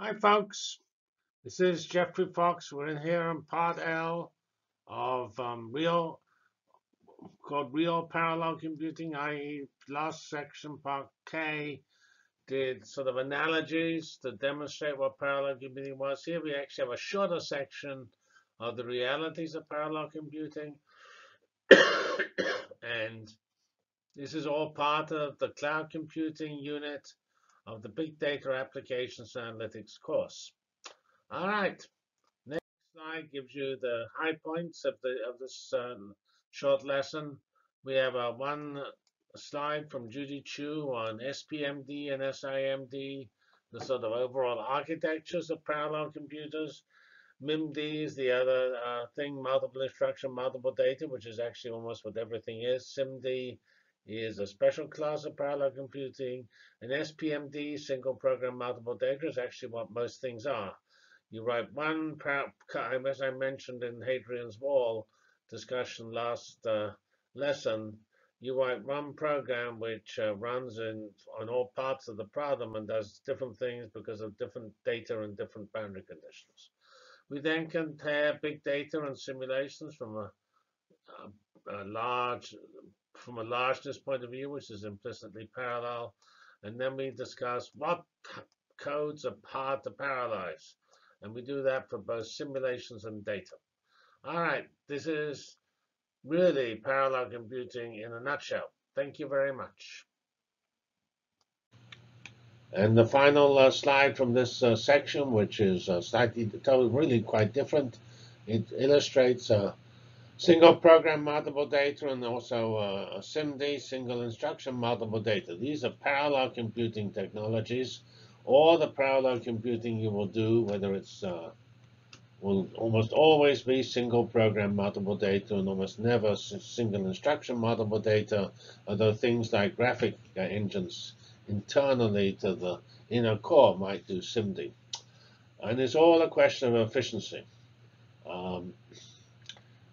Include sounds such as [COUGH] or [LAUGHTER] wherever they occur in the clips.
Hi, folks. This is Geoffrey Fox. We're in here in part L of um, real, called real parallel computing, i.e. last section, part K, did sort of analogies to demonstrate what parallel computing was. Here we actually have a shorter section of the realities of parallel computing. [COUGHS] and this is all part of the cloud computing unit of the Big Data Applications Analytics course. All right, next slide gives you the high points of the of this um, short lesson. We have a one slide from Judy Qiu on SPMD and SIMD, the sort of overall architectures of parallel computers. MIMD is the other uh, thing, multiple instruction, multiple data, which is actually almost what everything is. SIMD is a special class of parallel computing. And SPMD, single program multiple data, is actually what most things are. You write one, as I mentioned in Hadrian's Wall discussion last uh, lesson, you write one program which uh, runs in on all parts of the problem and does different things because of different data and different boundary conditions. We then compare big data and simulations from a, a, a large from a largeness point of view, which is implicitly parallel. And then we discuss what codes are hard to parallelize. And we do that for both simulations and data. All right, this is really parallel computing in a nutshell. Thank you very much. And the final uh, slide from this uh, section, which is uh, slightly, really quite different, it illustrates uh, Single program multiple data and also uh, SIMD, single instruction multiple data. These are parallel computing technologies. All the parallel computing you will do, whether it's uh, will almost always be single program multiple data and almost never single instruction multiple data, although things like graphic engines internally to the inner core might do SIMD. And it's all a question of efficiency. Um,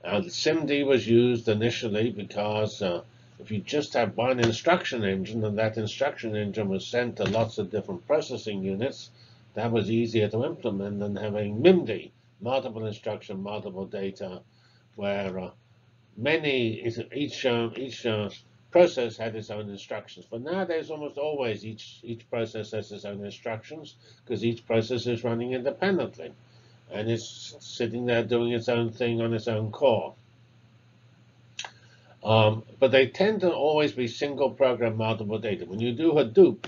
uh, SIMD was used initially because uh, if you just have one instruction engine and that instruction engine was sent to lots of different processing units, that was easier to implement than having MIMD, multiple instruction, multiple data, where uh, many each uh, each uh, process had its own instructions. But nowadays, almost always each each process has its own instructions because each process is running independently and it's sitting there doing its own thing on its own core. Um, but they tend to always be single program multiple data. When you do Hadoop,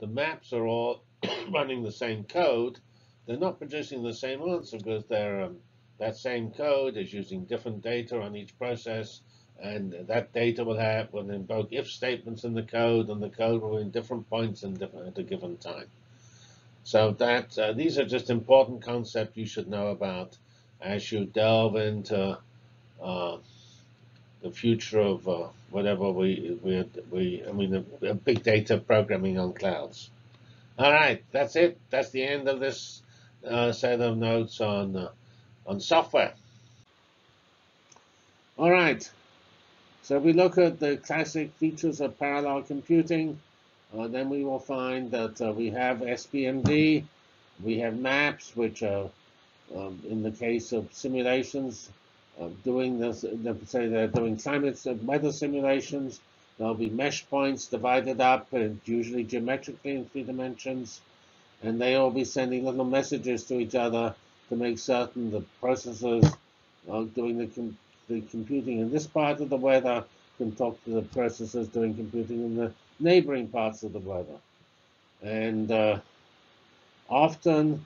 the maps are all [COUGHS] running the same code. They're not producing the same answer because they're, um, that same code is using different data on each process. And that data will have will invoke if statements in the code, and the code will be in different points in different, at a given time. So that uh, these are just important concepts you should know about as you delve into uh, the future of uh, whatever we, we, we, I mean, big data programming on clouds. All right, that's it. That's the end of this uh, set of notes on, uh, on software. All right, so we look at the classic features of parallel computing. Uh, then we will find that uh, we have SPMD, we have maps, which are, um, in the case of simulations, uh, doing this, say they're doing climate weather simulations, there'll be mesh points divided up, and usually geometrically in three dimensions, and they will be sending little messages to each other to make certain the processors are doing the, com the computing in this part of the weather can talk to the processors doing computing in the neighboring parts of the weather. And uh, often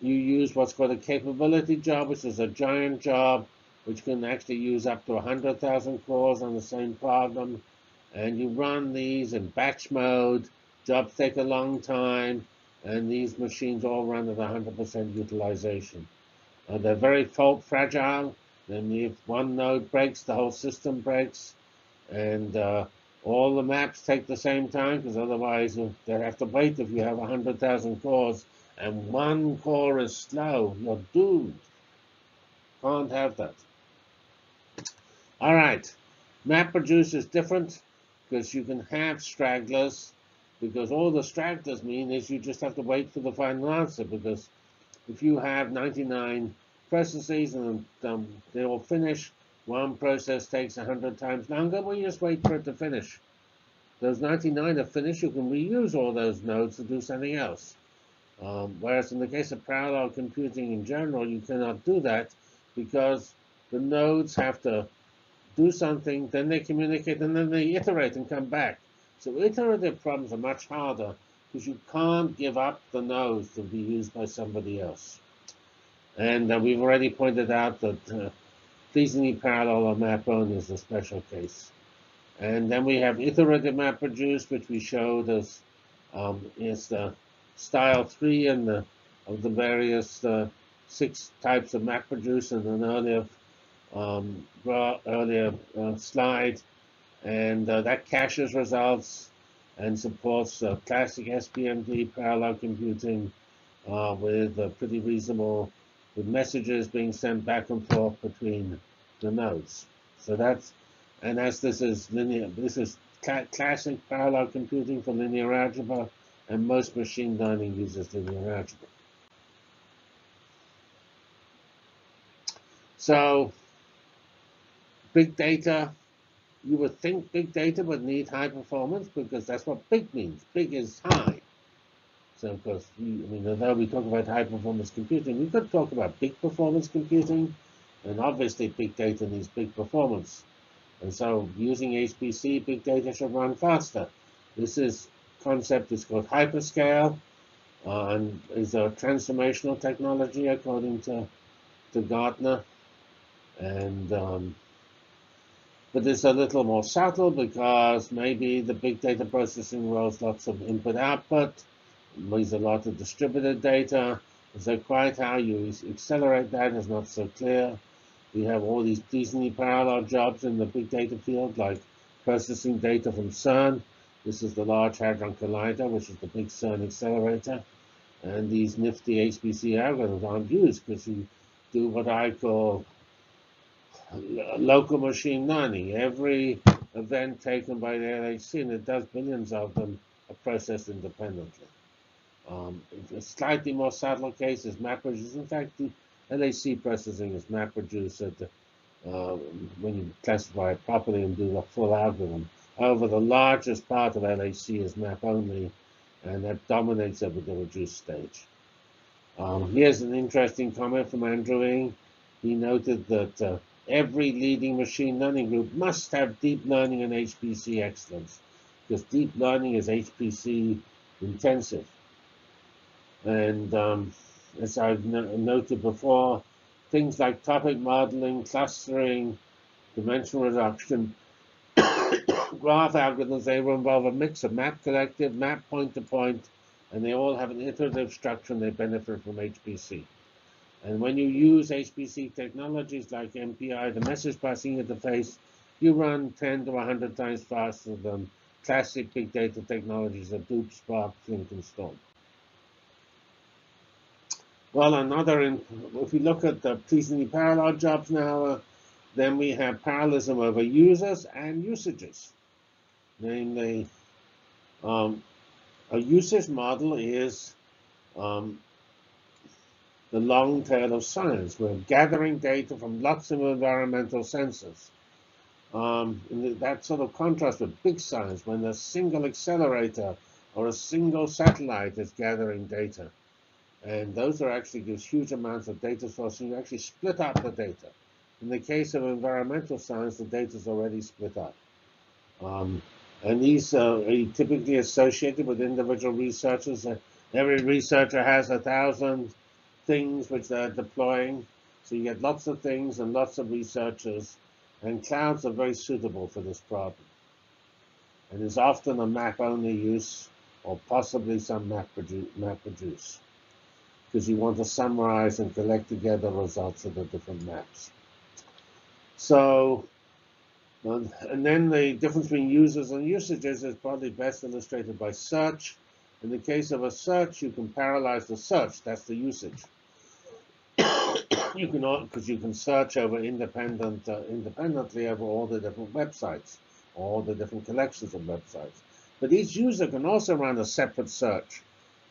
you use what's called a capability job, which is a giant job, which can actually use up to 100,000 cores on the same problem. And you run these in batch mode. Jobs take a long time, and these machines all run at 100% utilization. Uh, they're very fault fragile. And if one node breaks, the whole system breaks. And uh, all the maps take the same time because otherwise they have to wait if you have 100,000 cores and one core is slow, you're doomed. Can't have that. All right, map MapReduce is different because you can have stragglers because all the stragglers mean is you just have to wait for the final answer because if you have 99 processes and um, they all finish, one process takes 100 times longer, well, you just wait for it to finish. Those 99 are finished, you can reuse all those nodes to do something else. Um, whereas in the case of parallel computing in general, you cannot do that because the nodes have to do something, then they communicate, and then they iterate and come back. So iterative problems are much harder because you can't give up the nodes to be used by somebody else. And uh, we've already pointed out that uh, pleasingly parallel map only is a special case. And then we have iterative MapReduce, which we showed as um, is the style three in the of the various uh, six types of MapReduce in an earlier um, earlier uh, slide and uh, that caches results and supports uh, classic SPMD parallel computing uh, with a pretty reasonable, with messages being sent back and forth between the nodes. So that's, and as this is linear, this is classic parallel computing for linear algebra, and most machine learning uses linear algebra. So, big data you would think big data would need high performance because that's what big means. Big is high. So of course, I mean, although we talk about high performance computing, we could talk about big performance computing, and obviously big data needs big performance. And so using HPC, big data should run faster. This is concept is called hyperscale, uh, and is a transformational technology according to, to Gartner. And um, but it's a little more subtle because maybe the big data processing rolls lots of input output, means a lot of distributed data. So quite how you accelerate that is not so clear. We have all these decently parallel jobs in the big data field, like processing data from CERN. This is the Large Hadron Collider, which is the big CERN accelerator. And these nifty HPC algorithms aren't used because you do what I call local machine learning. Every event taken by the LHC, and it does billions of them, are processed independently. Um, slightly more subtle case is MapReduce. In fact, the LHC processing is MapReduce at uh, when you classify it properly and do the full algorithm. However, the largest part of LHC is map only, and that dominates over the reduced stage. Um, here's an interesting comment from Andrew Ng. He noted that uh, every leading machine learning group must have deep learning and HPC excellence because deep learning is HPC intensive. And um, as I've noted before, things like topic modeling, clustering, dimensional reduction, [COUGHS] graph algorithms, they will involve a mix of map collective, map point-to-point, -point, and they all have an iterative structure and they benefit from HPC. And when you use HPC technologies like MPI, the message passing interface, you run 10 to 100 times faster than classic big data technologies of Hadoop, Spark, Flink, and Storm. Well, another, in, if we look at the pleasingly parallel jobs now, uh, then we have parallelism over users and usages. Namely, um, a usage model is um, the long tail of science. We're gathering data from lots of environmental sensors. Um, that sort of contrasts with big science when a single accelerator or a single satellite is gathering data. And those are actually gives huge amounts of data sources. You actually split up the data. In the case of environmental science, the data is already split up. Um, and these are typically associated with individual researchers. Every researcher has a thousand things which they're deploying. So you get lots of things and lots of researchers, and clouds are very suitable for this problem. And there's often a map-only use, or possibly some MapReduce, because you want to summarize and collect together results of the different maps. So, and then the difference between users and usages is probably best illustrated by search. In the case of a search, you can parallelize the search. That's the usage. [COUGHS] you can because you can search over independent uh, independently over all the different websites, all the different collections of websites. But each user can also run a separate search.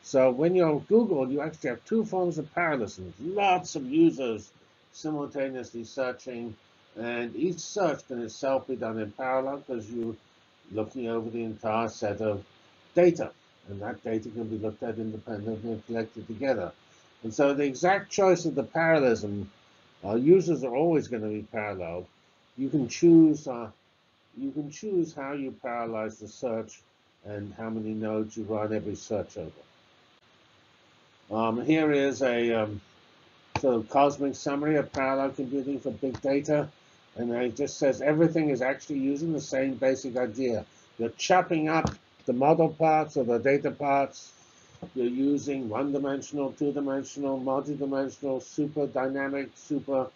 So when you're on Google, you actually have two forms of parallelism. Lots of users simultaneously searching, and each search can itself be done in parallel because you're looking over the entire set of data. And that data can be looked at independently and collected together. And so the exact choice of the parallelism, uh, users are always going to be parallel. You can choose uh, you can choose how you parallelize the search and how many nodes you run every search over. Um, here is a um, sort of cosmic summary of parallel computing for big data. And it just says everything is actually using the same basic idea. You're chopping up the model parts or the data parts. You're using one-dimensional, two-dimensional, multi-dimensional, super dynamic, super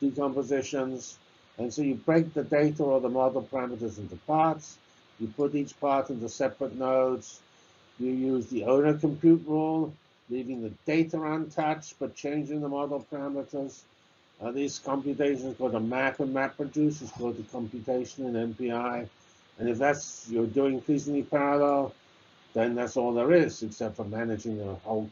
decompositions. And so you break the data or the model parameters into parts. You put each part into separate nodes. You use the owner compute rule, leaving the data untouched, but changing the model parameters. Uh, these computations go to map and map is called the computation in MPI. And if that's you're doing increasingly parallel, then that's all there is, except for managing the whole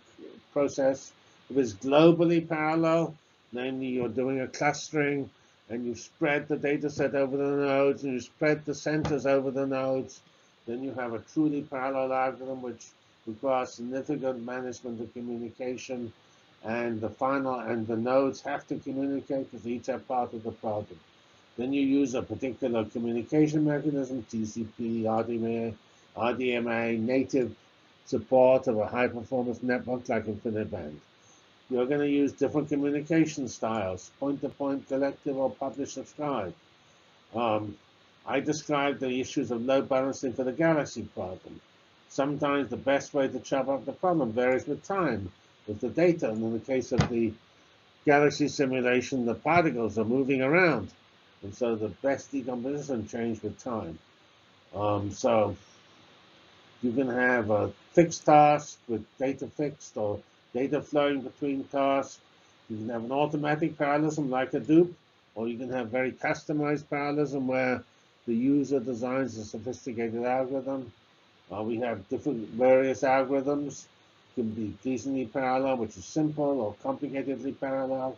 process. If it's globally parallel, namely you're doing a clustering and you spread the data set over the nodes and you spread the centers over the nodes, then you have a truly parallel algorithm which requires significant management of communication and the final and the nodes have to communicate because each are part of the problem. Then you use a particular communication mechanism, TCP, RDMA, RDMA, native support of a high-performance network like InfiniBand. You're going to use different communication styles, point-to-point, -point, collective, or publish-subscribe. Um, I described the issues of load balancing for the galaxy problem. Sometimes the best way to chop up the problem varies with time, with the data. And in the case of the galaxy simulation, the particles are moving around. And so the best decomposition change with time. Um, so you can have a fixed task with data fixed or data flowing between tasks. You can have an automatic parallelism like Hadoop, or you can have very customized parallelism where the user designs a sophisticated algorithm. Uh, we have different various algorithms. It can be decently parallel, which is simple, or complicatedly parallel.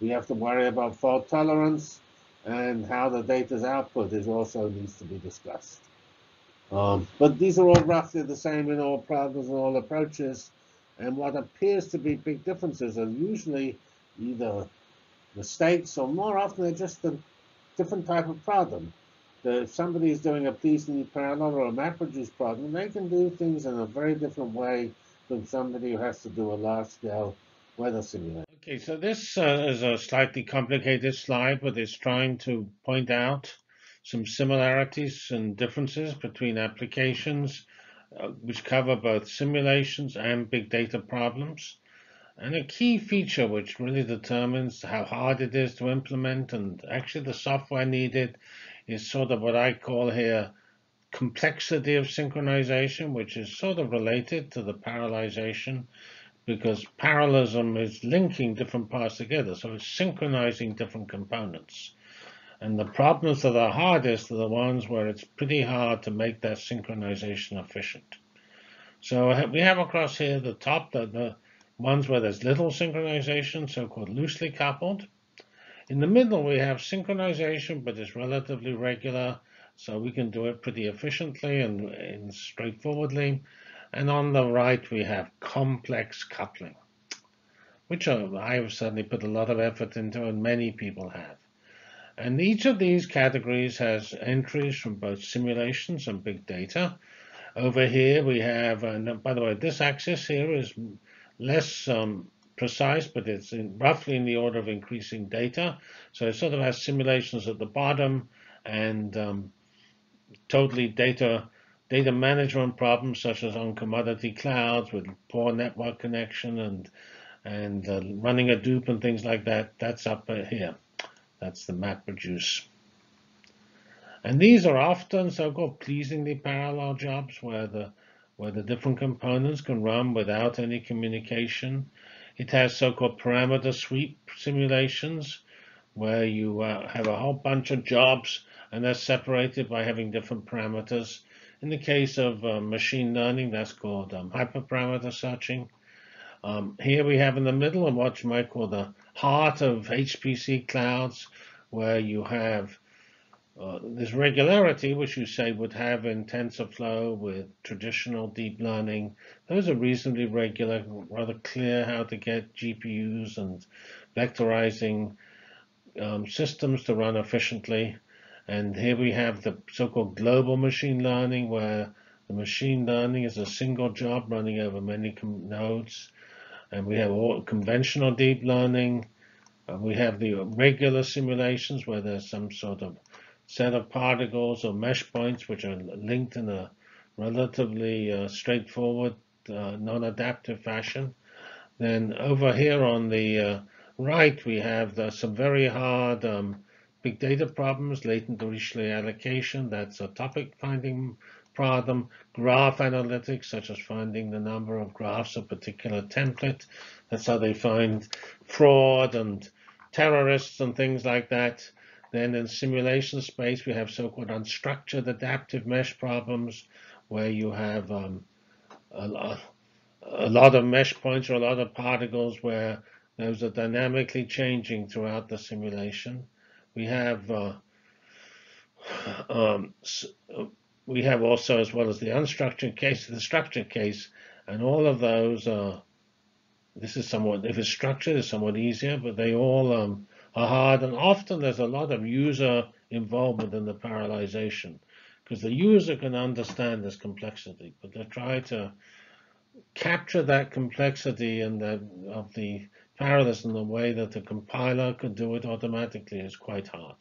We have to worry about fault tolerance and how the data's output is also needs to be discussed. Um, but these are all roughly the same in all problems and all approaches. And what appears to be big differences are usually either mistakes or more often they're just a different type of problem. If somebody is doing a pleasingly parallel or a MapReduce problem, they can do things in a very different way from somebody who has to do a large-scale weather simulation. Okay, so this uh, is a slightly complicated slide, but it's trying to point out some similarities and differences between applications uh, which cover both simulations and big data problems. And a key feature which really determines how hard it is to implement and actually the software needed is sort of what I call here complexity of synchronization, which is sort of related to the parallelization because parallelism is linking different parts together, so it's synchronizing different components. And the problems that are hardest are the ones where it's pretty hard to make that synchronization efficient. So we have across here the top, the, the ones where there's little synchronization, so-called loosely coupled. In the middle, we have synchronization, but it's relatively regular, so we can do it pretty efficiently and, and straightforwardly. And on the right, we have complex coupling, which I have certainly put a lot of effort into and many people have. And each of these categories has entries from both simulations and big data. Over here we have, and by the way, this axis here is less um, precise, but it's in, roughly in the order of increasing data. So it sort of has simulations at the bottom and um, totally data data management problems such as on commodity clouds with poor network connection and and uh, running Hadoop and things like that, that's up here. That's the MapReduce. And these are often so-called pleasingly parallel jobs where the where the different components can run without any communication. It has so-called parameter sweep simulations where you uh, have a whole bunch of jobs and they're separated by having different parameters. In the case of uh, machine learning, that's called um, hyperparameter searching. Um, here we have in the middle what you might call the heart of HPC clouds, where you have uh, this regularity, which you say would have in TensorFlow with traditional deep learning. Those are reasonably regular, rather clear how to get GPUs and vectorizing um, systems to run efficiently. And here we have the so-called global machine learning, where the machine learning is a single job running over many nodes. And we have all conventional deep learning. Uh, we have the regular simulations where there's some sort of set of particles or mesh points which are linked in a relatively uh, straightforward, uh, non-adaptive fashion. Then over here on the uh, right, we have the, some very hard um, Big data problems, latent Dirichlet allocation, that's a topic finding problem. Graph analytics, such as finding the number of graphs of a particular template. That's how they find fraud and terrorists and things like that. Then in simulation space, we have so-called unstructured adaptive mesh problems, where you have um, a, lot, a lot of mesh points or a lot of particles where those are dynamically changing throughout the simulation we have uh, um, we have also, as well as the unstructured case, the structured case, and all of those are. This is somewhat, if it's structured, it's somewhat easier, but they all um, hard, and often there's a lot of user involvement in the parallelization, because the user can understand this complexity, but they try to capture that complexity and the, of the parallels in the way that the compiler could do it automatically is quite hard.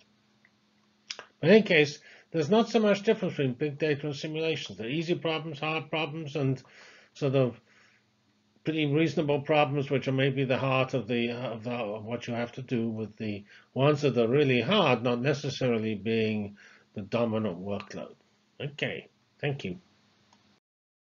But in any case, there's not so much difference between big data and simulations. There are easy problems, hard problems, and sort of pretty reasonable problems, which are maybe the heart of the, of, the, of what you have to do with the ones that are really hard, not necessarily being the dominant workload. Okay, thank you.